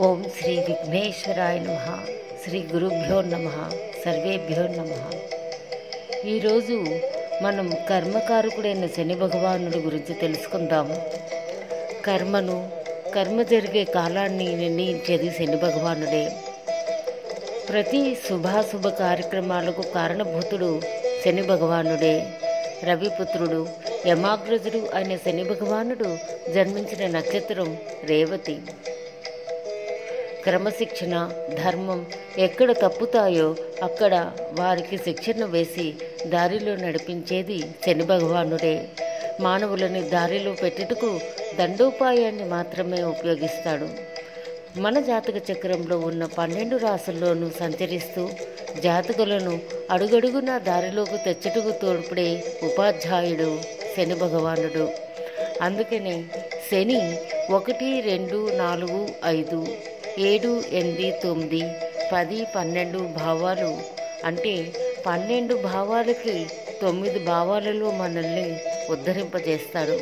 ఓం శ్రీ విఘ్నేశ్వరాయ నమ. శ్రీ గురుభ్యో నమ. సర్వేభ్యో నమ. ఈరోజు మనం కర్మకారకుడైన శని భగవానుడి గురించి తెలుసుకుందాము కర్మను కర్మ జరిగే కాలాన్ని నిర్ణయించేది శని భగవానుడే. ప్రతి శుభాశుభ కార్యక్రమాలకు కారణభూతుడు శని భగవానుడే. రవిపుత్రుడు యమాగ్రజుడు అయిన శని భగవానుడు జన్మించిన నక్షత్రం రేవతి. క్రమశిక్షణ ధర్మం ఎక్కడ తప్పుతాయో అక్కడ వారికి శిక్షణ వేసి దారిలో నడిపించేది శని భగవానుడే. మానవులని దారిలో పెట్టుటకు దండోపాయాన్ని మాత్రమే ఉపయోగిస్తాడు. మన జాతక చక్రంలో ఉన్న పన్నెండు రాసుల్లోనూ సంచరిస్తూ జాతకులను అడుగడుగునా దారిలోకి తెచ్చుటకు తోడ్పడే ఉపాధ్యాయుడు శని భగవానుడు. అందుకనే శని ఒకటి రెండు నాలుగు ఐదు ఏడు ఎనిమిది తొమ్మిది పది పన్నెండు భావాలు అంటే పన్నెండు భావాలకి తొమ్మిది భావాలలో మనల్ని ఉద్ధరింపజేస్తాడు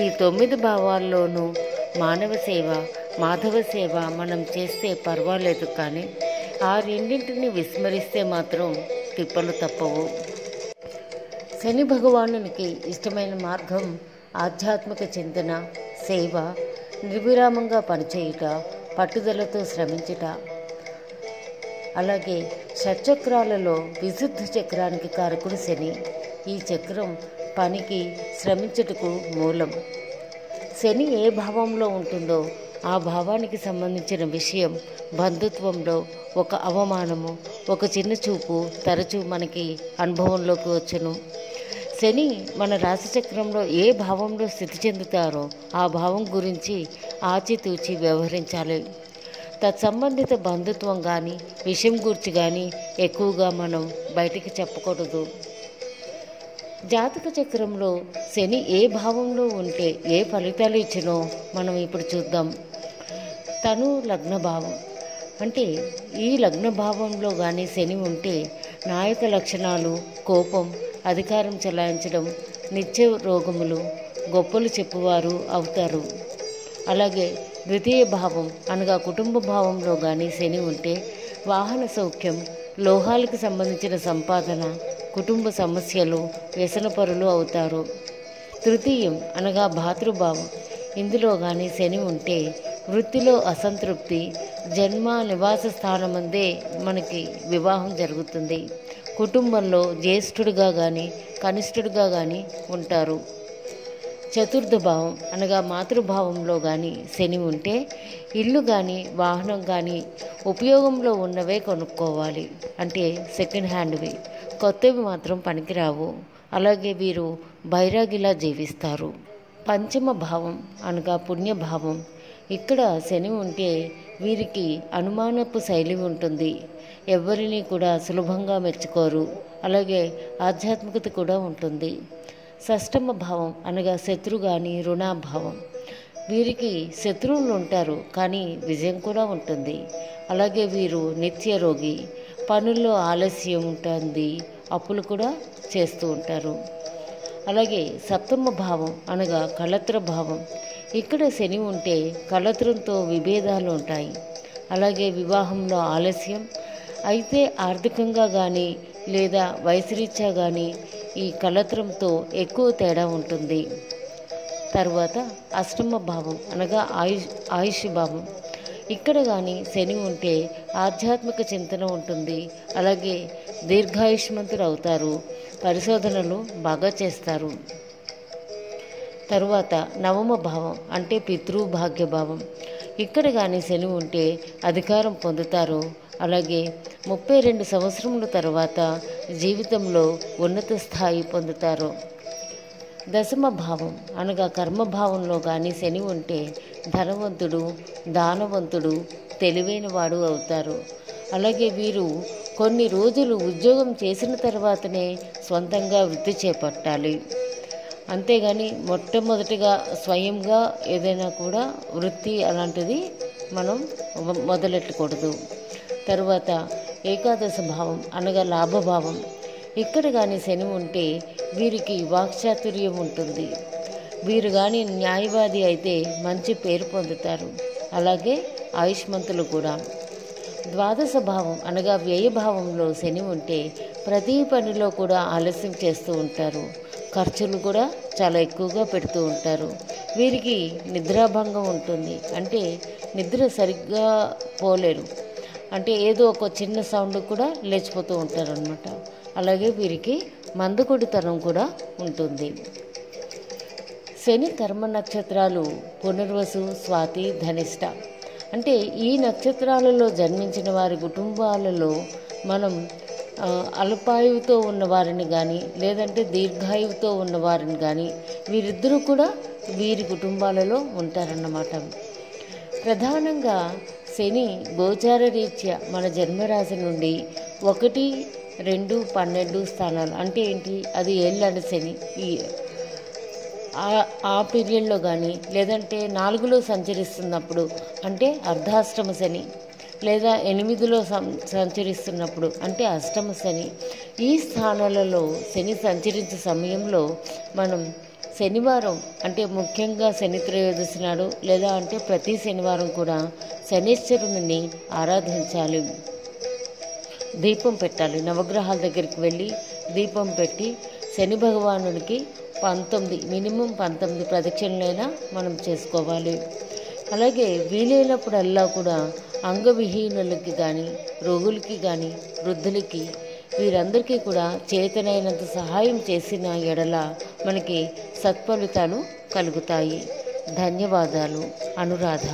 ఈ తొమ్మిది భావాల్లోనూ మానవ సేవ మాధవ సేవ మనం చేస్తే పర్వాలేదు కానీ ఆ రెండింటిని విస్మరిస్తే మాత్రం తిప్పలు తప్పవు. శని భగవానునికి ఇష్టమైన మార్గం ఆధ్యాత్మిక చింతన సేవ నిర్విరామంగా పనిచేయుట పట్టుదలతో శ్రమించుట. అలాగే షట్చక్రాలలో విశుద్ధ చక్రానికి కారకుడు శని. ఈ చక్రం పనికి శ్రమించుటకు మూలం. శని ఏ భావంలో ఉంటుందో ఆ భావానికి సంబంధించిన విషయం బంధుత్వంలో ఒక అవమానము ఒక చిన్న చూపు తరచూ మనకి అనుభవంలోకి వచ్చును. శని మన రాశిచక్రంలో ఏ భావంలో స్థితి చెందుతారో ఆ భావం గురించి ఆచితూచి వ్యవహరించాలి. తత్సంబంధిత బంధుత్వం కానీ విషయం గురించి కానీ ఎక్కువగా మనం బయటికి చెప్పకూడదు. జాతక చక్రంలో శని ఏ భావంలో ఉంటే ఏ ఫలితాలు ఇచ్చినో మనం ఇప్పుడు చూద్దాం. తను లగ్న భావం. అంటే ఈ లగ్న భావంలో కానీ శని ఉంటే నాయక లక్షణాలు కోపం అధికారం చెలాయించడం నిత్య రోగములు గొప్పలు చెప్పువారు అవుతారు. అలాగే ద్వితీయ భావం అనగా కుటుంబ భావంలో కానీ శని ఉంటే వాహన సౌఖ్యం లోహాలకు సంబంధించిన సంపాదన కుటుంబ సమస్యలు వ్యసనపరులు అవుతారు. తృతీయం అనగా భాతృభావం. ఇందులో కానీ శని ఉంటే వృత్తిలో అసంతృప్తి జన్మ నివాస స్థానమందే మనకి వివాహం జరుగుతుంది. కుటుంబంలో జ్యేష్ఠుడిగా కానీ కనిష్ఠుడిగా కానీ ఉంటారు. చతుర్థ భావం అనగా మాతృభావంలో కానీ శని ఉంటే ఇల్లు కానీ వాహనం కానీ ఉపయోగంలో ఉన్నవే కొనుక్కోవాలి. అంటే సెకండ్ హ్యాండ్వి కొత్తవి మాత్రం పనికిరావు. అలాగే వీరు బైరాగిలా జీవిస్తారు. పంచమ భావం అనగా పుణ్యభావం. ఇక్కడ శని ఉంటే వీరికి అనుమానపు శైలి ఉంటుంది. ఎవరిని కూడా సులభంగా మెచ్చుకోరు. అలాగే ఆధ్యాత్మికత కూడా ఉంటుంది. షష్టమ భావం అనగా శత్రు కానీ రుణాభావం వీరికి శత్రువులు ఉంటారు కానీ విజయం కూడా ఉంటుంది. అలాగే వీరు నిత్య రోగి పనుల్లో ఆలస్యం ఉంటుంది అప్పులు కూడా చేస్తూ ఉంటారు. అలాగే సప్తమ భావం అనగా కళత్ర భావం. ఇక్కడ శని ఉంటే కళత్రంతో విభేదాలు ఉంటాయి. అలాగే వివాహంలో ఆలస్యం. అయితే ఆర్థికంగా కానీ లేదా వయసురీత్యా కానీ ఈ కళత్రంతో ఎక్కువ తేడా ఉంటుంది. తర్వాత అష్టమ భావం అనగా ఆయుష్ ఆయుష్ భావం. ఇక్కడ కానీ శని ఉంటే ఆధ్యాత్మిక చింతన ఉంటుంది. అలాగే దీర్ఘాయుష్మంతులు అవుతారు. పరిశోధనలు బాగా చేస్తారు. తరువాత నవమ భావం అంటే పితృ భాగ్యభావం ఇక్కడ కానీ శని ఉంటే అధికారం పొందుతారు. అలాగే ముప్పై రెండు సంవత్సరముల తర్వాత జీవితంలో ఉన్నత స్థాయి పొందుతారు. దశమ భావం అనగా కర్మభావంలో కానీ శని ఉంటే ధనవంతుడు దానవంతుడు తెలివైన వాడు అవుతారు. అలాగే వీరు కొన్ని రోజులు ఉద్యోగం చేసిన తర్వాతనే సొంతంగా వృత్తి చేపట్టాలి. అంతేగాని మొట్టమొదటిగా స్వయంగా ఏదైనా కూడా వృత్తి అలాంటిది మనం మొదలెట్టకూడదు. తరువాత ఏకాదశ భావం అనగా లాభభావం. ఇక్కడ కానీ శని ఉంటే వీరికి వాక్చాతుర్యం ఉంటుంది. వీరు కానీ న్యాయవాది అయితే మంచి పేరు పొందుతారు. అలాగే ఆయుష్మంతులు కూడా. ద్వాదశ భావం అనగా వ్యయభావంలో శని ఉంటే ప్రతి పనిలో కూడా ఆలస్యం చేస్తూ ఉంటారు. ఖర్చులు కూడా చాలా ఎక్కువగా పెడుతూ ఉంటారు. వీరికి నిద్రాభంగం ఉంటుంది. అంటే నిద్ర సరిగ్గా పోలేరు. అంటే ఏదో ఒక చిన్న సౌండ్ కూడా లేచిపోతూ ఉంటారనమాట అలాగే వీరికి మందకొడితనం కూడా ఉంటుంది. శని కర్మ నక్షత్రాలు పునర్వసు స్వాతి ధనిష్ట. అంటే ఈ నక్షత్రాలలో జన్మించిన వారి కుటుంబాలలో మనం అల్పాయువుతో ఉన్న వారిని కానీ లేదంటే దీర్ఘాయువుతో ఉన్న వారిని కానీ వీరిద్దరూ కూడా వీరి కుటుంబాలలో ఉంటారన్నమాట. ప్రధానంగా శని గోచార రీత్యా మన జన్మరాశి నుండి ఒకటి రెండు పన్నెండు స్థానాలు. అంటే ఏంటి? అది ఏళ్ళని శని. ఈ ఆ- ఆ పీరియడ్లో కానీ లేదంటే నాలుగులో సంచరిస్తున్నప్పుడు అంటే అర్ధాష్టమ శని లేదా ఎనిమిదిలో సం సంచరిస్తున్నప్పుడు అంటే అష్టమ శని. ఈ స్థానాలలో శని సంచరించే సమయంలో మనం శనివారం అంటే ముఖ్యంగా శని త్రయోదశి నాడు లేదా అంటే ప్రతి శనివారం కూడా శనీశ్వరుని ఆరాధించాలి. దీపం పెట్టాలి. నవగ్రహాల దగ్గరికి వెళ్ళి దీపం పెట్టి శని భగవానుడికి పంతొమ్మిది మినిమం పంతొమ్మిది ప్రదక్షిణలైనా మనం చేసుకోవాలి. అలాగే వీలైనప్పుడల్లా కూడా అంగవిహీనులకి కానీ రోగులకి కానీ వృద్ధులకి వీరందరికీ కూడా చేతనైనంత సహాయం చేసిన ఎడల మనకి సత్ఫలితాలు కలుగుతాయి. ధన్యవాదాలు అనురాధ.